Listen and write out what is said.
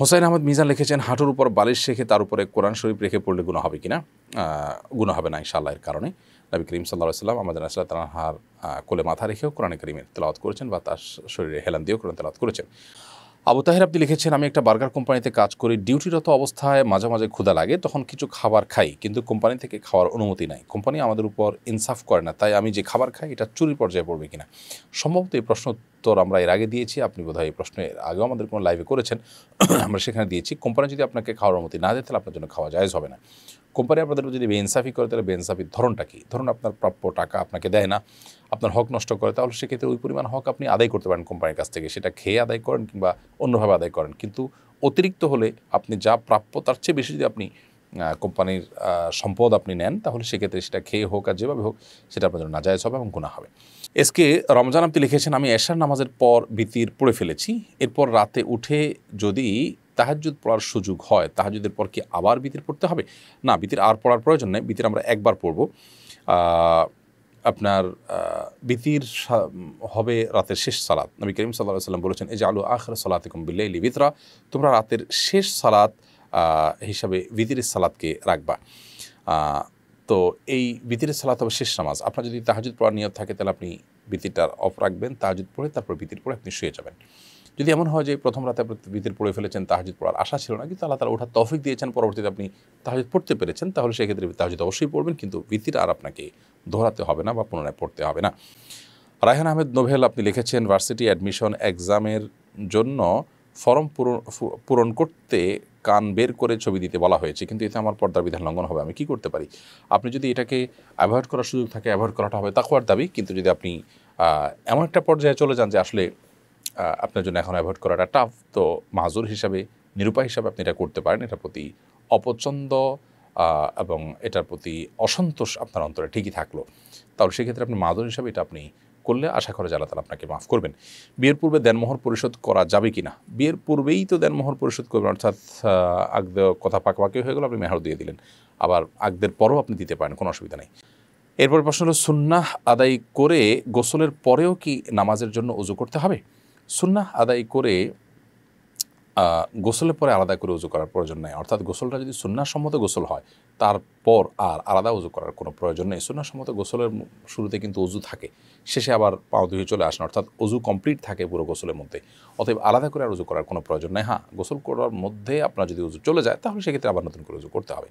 হোসাইন আহমদ মিজান লিখেছেন, হাঁটুর উপর বালিশ শেখে তার উপরে কোরআন শরীফ রেখে পড়লে গুণ হবে কিনা? গুণ হবে না ইনশাআল্লাহ এর কারণে। নবী করিম সাল্লাহ সাল্লাম আমাদের আসলে তাহার কোলে মাথা রেখেও কোরআন করিমের তেলাওয়াত করেছেন বা তার শরীরে হেলান দিয়েও কোরআন তেলাওয়াত করেছেন। আবু তাহের, আপনি লিখেছেন, আমি একটা বার্গার কোম্পানিতে কাজ করি, ডিউটিরত অবস্থায় মাঝে মাঝে ক্ষুধা লাগে, তখন কিছু খাবার খাই, কিন্তু কোম্পানি থেকে খাওয়ার অনুমতি নাই। কোম্পানি আমাদের উপর ইনসাফ করে না, তাই আমি যে খাবার খাই, এটা চুরি পর্যায়ে পড়বে কিনা? সম্ভবত এই প্রশ্ন উত্তর আমরা এর আগে দিয়েছি, আপনি বোধহয় এই প্রশ্নের আগেও আমাদের কোনো লাইভে করেছেন। আমরা সেখানে দিয়েছি, কোম্পানি যদি আপনাকে খাওয়ার অনুমতি না দেয়, তাহলে আপনার জন্য খাওয়া যায় হবে না। কোম্পানি আপনাদের যদি বেইনসাফি করে, তাহলে বেইনসাফির ধরনটা কী? ধরুন আপনার প্রাপ্য টাকা আপনাকে দেয় না, আপনার হক নষ্ট করে, তাহলে সেক্ষেত্রে ওই পরিমাণ হক আপনি আদায় করতে পারেন কোম্পানির কাছ থেকে। সেটা খেয়ে আদায় করেন কিংবা অন্যভাবে আদায় করেন। কিন্তু অতিরিক্ত হলে আপনি যা প্রাপ্য, তার চেয়ে বেশি যদি আপনি কোম্পানির সম্পদ আপনি নেন, তাহলে সেক্ষেত্রে সেটা খেয়ে হোক আর যেভাবে হোক, সেটা আপনার জন্য নাজায়জ হবে এবং গুণা হবে। এসকে রমজান আপনি লিখেছেন, আমি এশার নামাজের পর বিতির পড়ে ফেলেছি। এরপর রাতে উঠে যদি তাহাজুদ পড়ার সুযোগ হয়। তাহাজুদের পর কি আবার বিতির পড়তে হবে? না, বিতির আর পড়ার প্রয়োজন নেই। বিতির আমরা একবার পড়ব। আপনার বিতির হবে রাতের শেষ সালাত। নবী করিম সাল্লাহ সাল্লাম বলেছেন এই যে আলু আখর সালাতিকুম বিল্লাইলি বিতরা। তোমরা রাতের শেষ সালাত হিসাবে বিতিরের সালাদকে রাখবা। তো এই বিতিরের সালাত হবে শেষ নামাজ। আপনার যদি তাহাজুদ পড়ার নিয়ত থাকে, তাহলে আপনি বিতিরটার অফ রাখবেন তাহাজুদ পড়ে তারপর বিতির পড়ে আপনি শুয়ে যাবেন। যদি এমন হয় যে প্রথম রাতে আপনি বিতির পড়ে ফেলেছেন তাহাজিদ পড়ার আশা ছিল না, কিন্তু আল্লাহ তালা ওঠার তফিক দিয়েছেন, পরবর্তীতে আপনি তাহাজিদ পড়তে পেরেছেন, তাহলে সেক্ষেত্রে তাহাজুদ অবশ্যই পড়বেন, কিন্তু বিতির আর আপনাকে দোহরাতে হবে না বা পুনরায় পড়তে হবে না। রায়হান আহমেদ নোভেল, আপনি লিখেছেন, ভার্সিটি অ্যাডমিশন এক্সামের জন্য ফর্ম পূরণ পূরণ করতে কান বের করে ছবি দিতে বলা হয়েছে, কিন্তু এতে আমার পর্দার বিধান লঙ্ঘন হবে, আমি কি করতে পারি? আপনি যদি এটাকে অ্যাভয়েড করার সুযোগ থাকে, অ্যাভয়েড করাটা হবে তাকুয়ার দাবি, কিন্তু যদি আপনি এমন একটা পর্যায়ে চলে যান যে আসলে আপনার জন্য এখন অ্যাভয়েড করাটা টাফ তো মাজুর হিসাবে নিরুপায় হিসাবে আপনি এটা করতে পারেন। এটার প্রতি অপছন্দ এবং এটার প্রতি অসন্তোষ আপনার অন্তরে ঠিকই থাকল। তাহলে সেক্ষেত্রে আপনি মাজুর হিসাবে এটা আপনি করলে আশা করে তারা আপনাকে মাফ করবেন। বিয়ের পূর্বে দেনমোহর পরিশোধ করা যাবে কি না বিয়ের পূর্বেই তো দেনমোহর পরিশোধ করবেন, অর্থাৎ আগদ কথা পাকাপাকি হয়ে গেল, আপনি মেহর দিয়ে দিলেন। আবার আগদের পরও আপনি দিতে পারেন, কোনো অসুবিধা নেই। এরপর প্রশ্ন হলো, সুন্নাহ আদায় করে গোসলের পরেও কি নামাজের জন্য উজু করতে হবে? সুন্নাহ আদায় করে গোসলের পরে আলাদা করে উজু করার প্রয়োজন নেই। অর্থাৎ গোসলটা যদি সুন্নাসম্মত গোসল হয়, তারপর আর আলাদা উজু করার কোনো প্রয়োজন নেই। সুন্নাসম্মত গোসলের শুরুতে কিন্তু উজু থাকে, শেষে আবার পাও ধুয়ে চলে আসেন অর্থাৎ উজু কমপ্লিট থাকে পুরো গোসলের মধ্যে। অতএব আলাদা করে আর উজু করার কোনো প্রয়োজন নেই। হ্যাঁ গোসল করার মধ্যে আপনার যদি উজু চলে যায়, তাহলে সেক্ষেত্রে আবার নতুন করে উজু করতে হবে।